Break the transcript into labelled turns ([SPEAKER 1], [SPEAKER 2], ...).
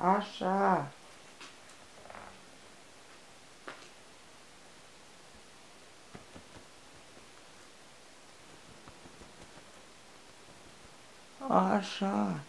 [SPEAKER 1] 二十二二十二